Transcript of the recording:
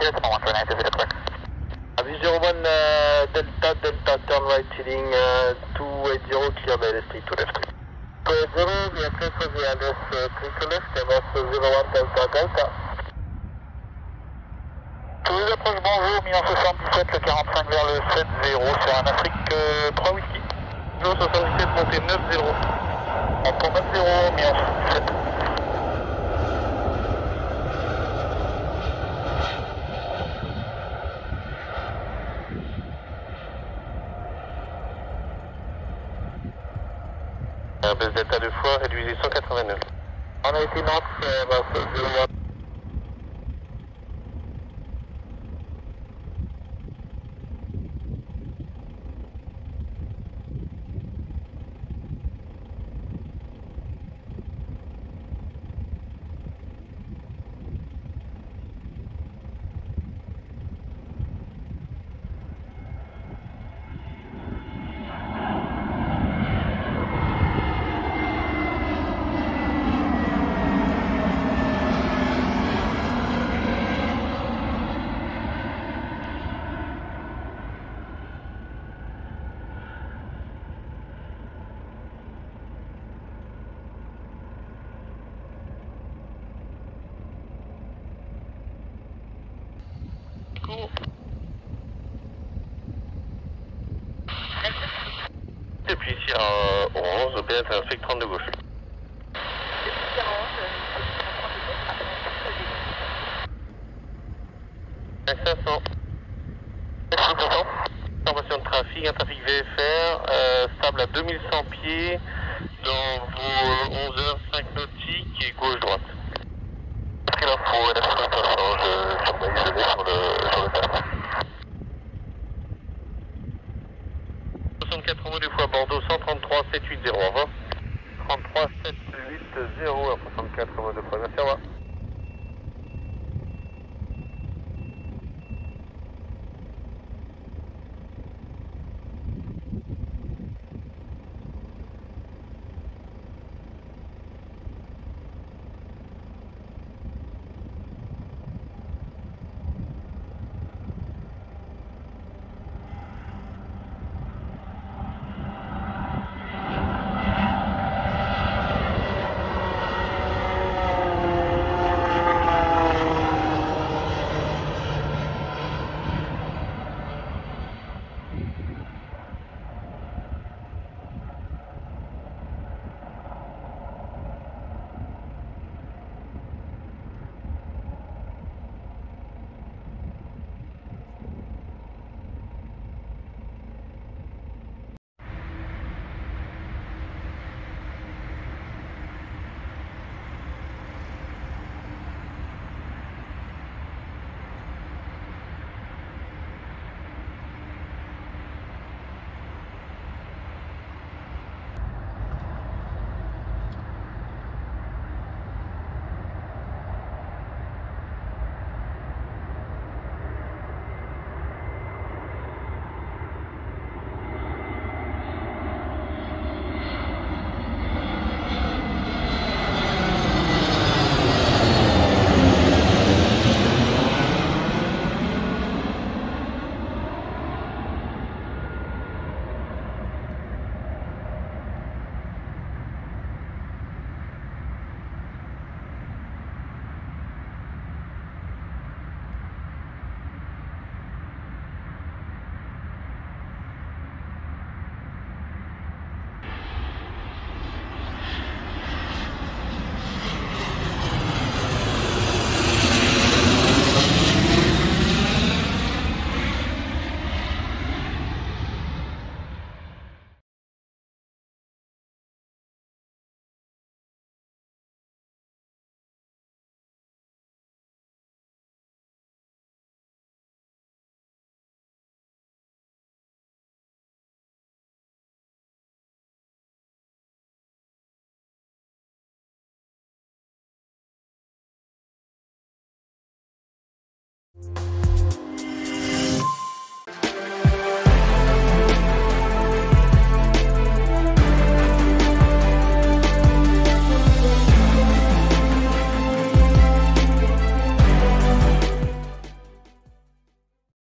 one, clear. Avis 01 uh, Delta Delta turn right heading uh, 280 clear by the street to left? 280 the address of the address uh, to left about 01 Delta Delta. Bonjour, 1977, le 45 vers le 7-0 sur un Afrique euh, 3 whisky. 077 montée 90. Entre 9-0, 1977. Euh, baisse delta deux fois, réduisez 189. On a été uh, about 01. Et puis ici à 11, BF Afrique 32 gauche. À 500. Information de trafic, un trafic VFR, euh, stable à 2100 pieds dans vos 11 h 5 nautiques et gauche-droite. Parce qu'il en faut, 900, je, je 64 euros du foie Bordeaux, 133 780, au revoir. 33 780 à 64 euros de foie, merci, au revoir.